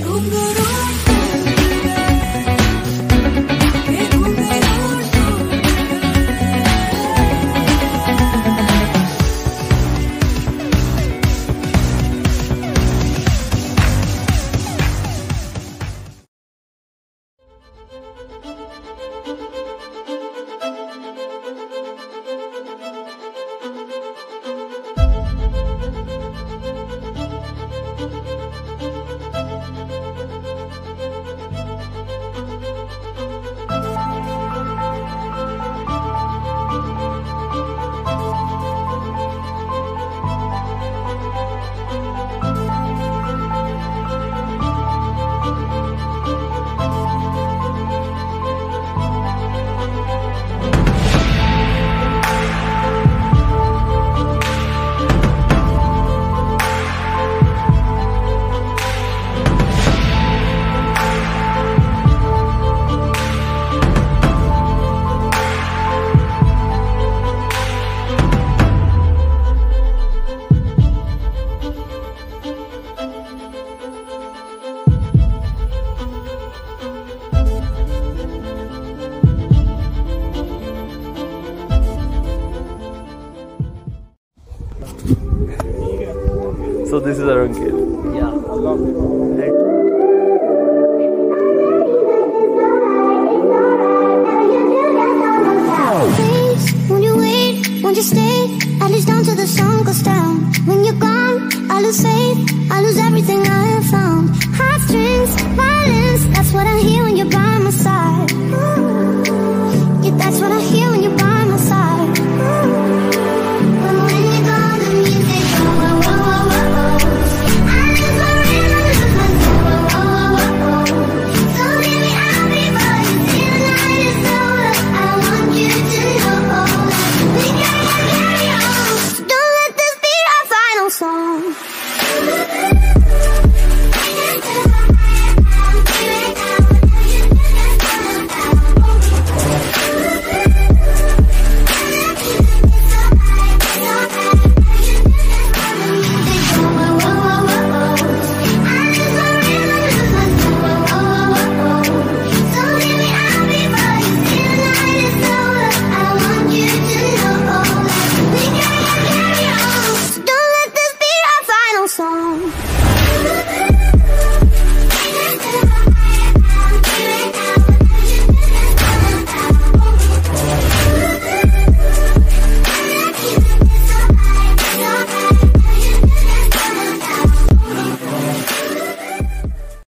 궁금해 So this is Arang Kel. Yeah. Please, won't you? Stay? At least down till the sun goes down. When you're gone, I lose faith. I lose everything I have found. Heartstrings, violence. That's what I hear song. Don't